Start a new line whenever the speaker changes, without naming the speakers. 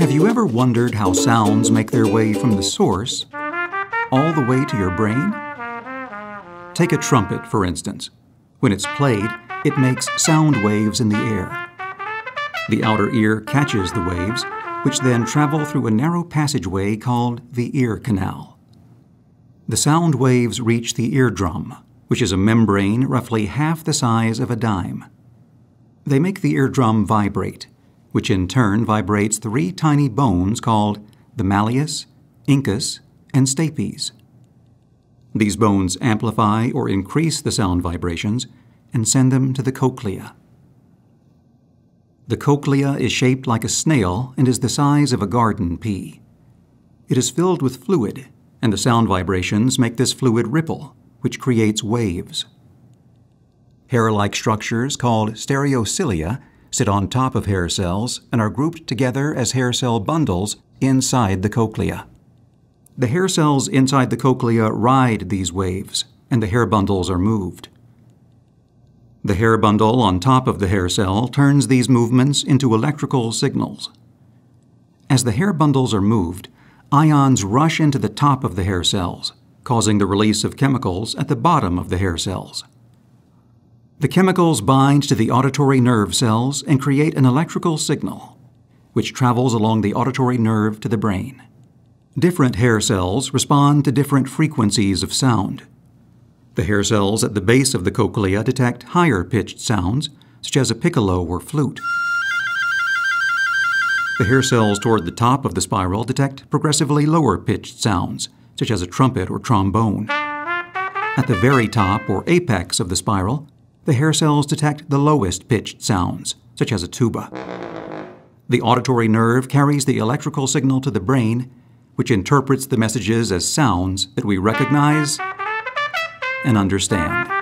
Have you ever wondered how sounds make their way from the source all the way to your brain? Take a trumpet, for instance. When it's played, it makes sound waves in the air. The outer ear catches the waves, which then travel through a narrow passageway called the ear canal. The sound waves reach the eardrum, which is a membrane roughly half the size of a dime. They make the eardrum vibrate, which in turn vibrates three tiny bones called the malleus, incus, and stapes. These bones amplify or increase the sound vibrations and send them to the cochlea. The cochlea is shaped like a snail and is the size of a garden pea. It is filled with fluid, and the sound vibrations make this fluid ripple, which creates waves. Hair-like structures called stereocilia sit on top of hair cells and are grouped together as hair cell bundles inside the cochlea. The hair cells inside the cochlea ride these waves, and the hair bundles are moved. The hair bundle on top of the hair cell turns these movements into electrical signals. As the hair bundles are moved, ions rush into the top of the hair cells, causing the release of chemicals at the bottom of the hair cells. The chemicals bind to the auditory nerve cells and create an electrical signal, which travels along the auditory nerve to the brain. Different hair cells respond to different frequencies of sound. The hair cells at the base of the cochlea detect higher pitched sounds, such as a piccolo or flute. The hair cells toward the top of the spiral detect progressively lower pitched sounds, such as a trumpet or trombone. At the very top or apex of the spiral, the hair cells detect the lowest pitched sounds, such as a tuba. The auditory nerve carries the electrical signal to the brain, which interprets the messages as sounds that we recognize and understand.